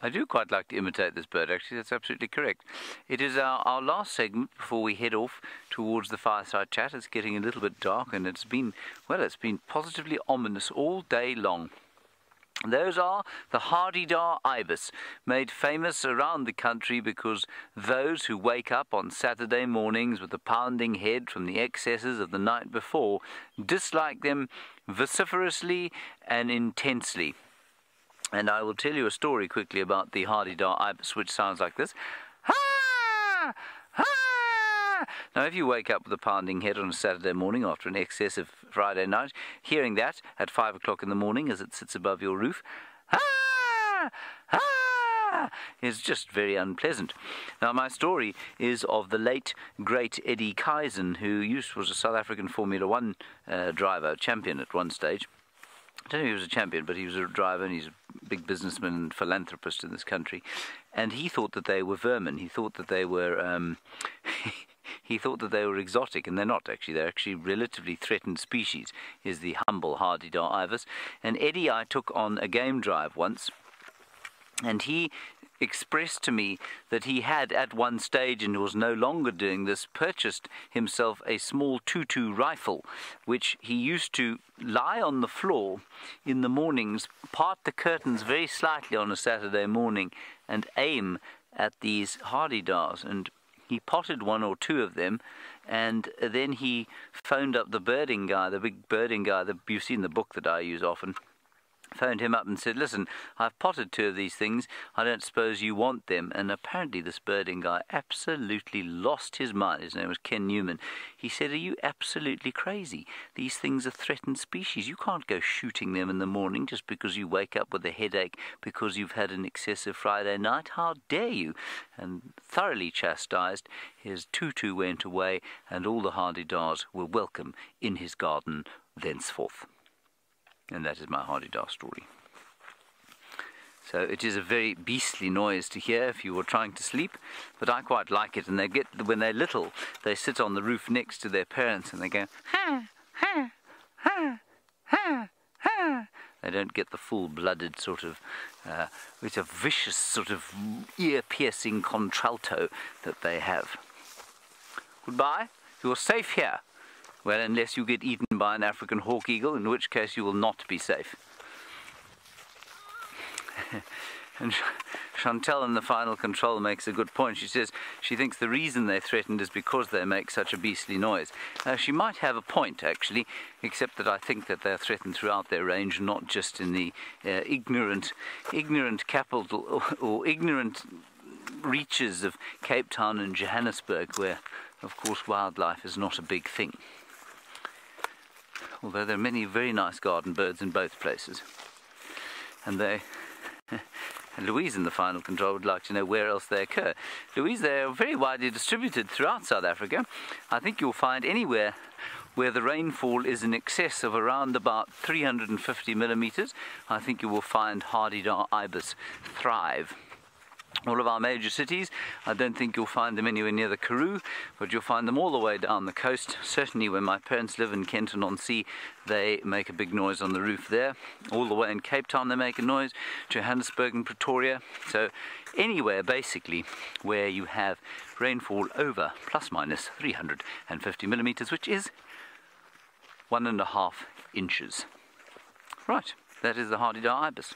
I do quite like to imitate this bird, actually, that's absolutely correct. It is our, our last segment before we head off towards the fireside chat. It's getting a little bit dark and it's been, well, it's been positively ominous all day long. Those are the Hadeda ibis, made famous around the country because those who wake up on Saturday mornings with a pounding head from the excesses of the night before dislike them vociferously and intensely. And I will tell you a story quickly about the Hadeda ibis, which sounds like this. Ha! Ha! Now, if you wake up with a pounding head on a Saturday morning after an excessive Friday night, hearing that at five o'clock in the morning as it sits above your roof, ha! Ha! is just very unpleasant. Now, my story is of the late, great Eddie Keizan, who used was a South African Formula One uh, driver, champion at one stage. I don't know if he was a champion, but he was a driver and he's big businessman and philanthropist in this country. And he thought that they were vermin. He thought that they were. Um, he thought that they were exotic, and they're not actually. They're actually relatively threatened species. Is the humble Hadeda ibis. And Eddie, I took on a game drive once, and he expressed to me that he had at one stage and was no longer doing this purchased himself a small 22 rifle which he used to lie on the floor in the mornings part the curtains very slightly on a saturday morning and aim at these hardy Hadedas and he potted one or two of them and then he phoned up the birding guy the big birding guy that you've seen the book that i use often phoned him up and said, Listen, I've potted two of these things. I don't suppose you want them. And apparently, this birding guy absolutely lost his mind. His name was Ken Newman. He said, Are you absolutely crazy? These things are threatened species. You can't go shooting them in the morning just because you wake up with a headache because you've had an excessive Friday night. How dare you? And thoroughly chastised, his tutu went away, and all the Hadedas were welcome in his garden thenceforth. And that is my Hadeda story. So it is a very beastly noise to hear if you were trying to sleep, but I quite like it. And they get when they're little, they sit on the roof next to their parents and they go ha ha ha ha ha. They don't get the full-blooded sort of, uh, it's a vicious sort of ear-piercing contralto that they have. Goodbye. You're safe here. Well, unless you get eaten by an African hawk eagle, in which case you will not be safe. and Chantel in the final control makes a good point. She says she thinks the reason they're threatened is because they make such a beastly noise. Uh, she might have a point, actually, except that I think that they're threatened throughout their range, not just in the uh, ignorant, ignorant capital or, or ignorant reaches of Cape Town and Johannesburg, where, of course, wildlife is not a big thing although there are many very nice garden birds in both places. And they, and Louise in the final control would like to know where else they occur. Louise, they are very widely distributed throughout South Africa. I think you'll find anywhere where the rainfall is in excess of around about 350 millimeters, I think you will find hardy ibis thrive all of our major cities. I don't think you'll find them anywhere near the Karoo, but you'll find them all the way down the coast. Certainly when my parents live in Kenton on Sea, they make a big noise on the roof there. All the way in Cape Town they make a noise, Johannesburg and Pretoria. So anywhere basically where you have rainfall over plus minus 350 millimeters, which is one and a half inches. Right. That is the hardy ibis.